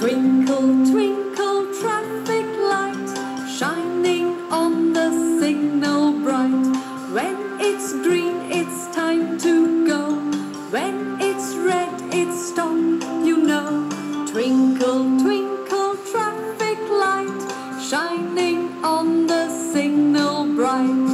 Twinkle, twinkle, traffic light, shining on the signal bright. When it's green, it's time to go. When it's red, it's stop, you know. Twinkle, twinkle, traffic light, shining on the signal bright.